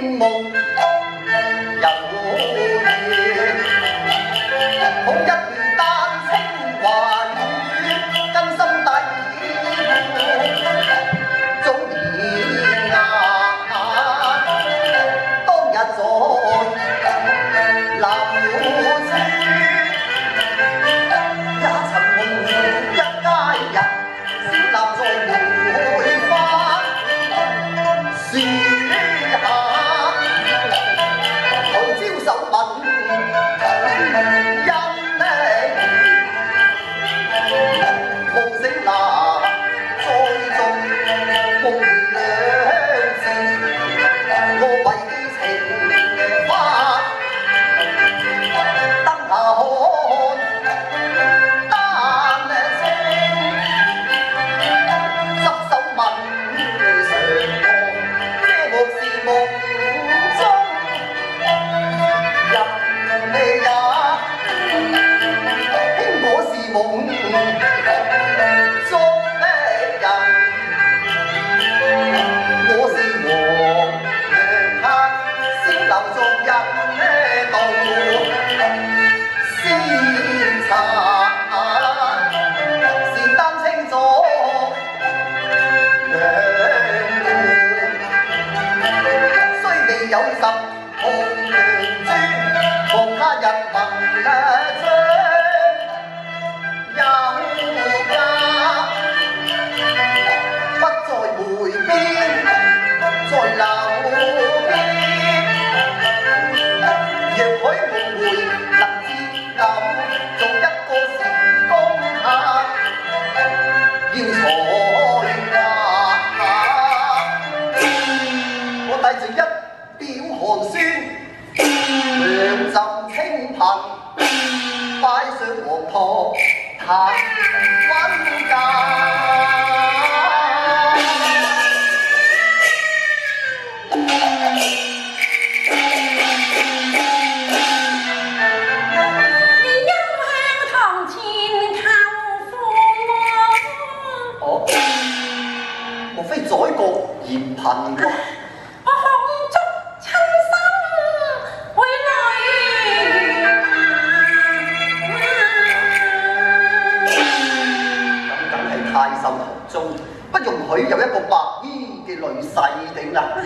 红 Oh, 拜上黄堂谈婚嫁堂前头父母莫非有一個白衣嘅女婿顶啦。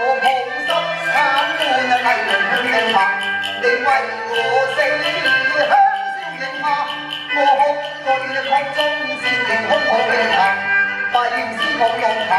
我好心慘嘅藝人去拍，你為我死香消影下，我哭淚卻中是情空我嘅眼，但願使我落下。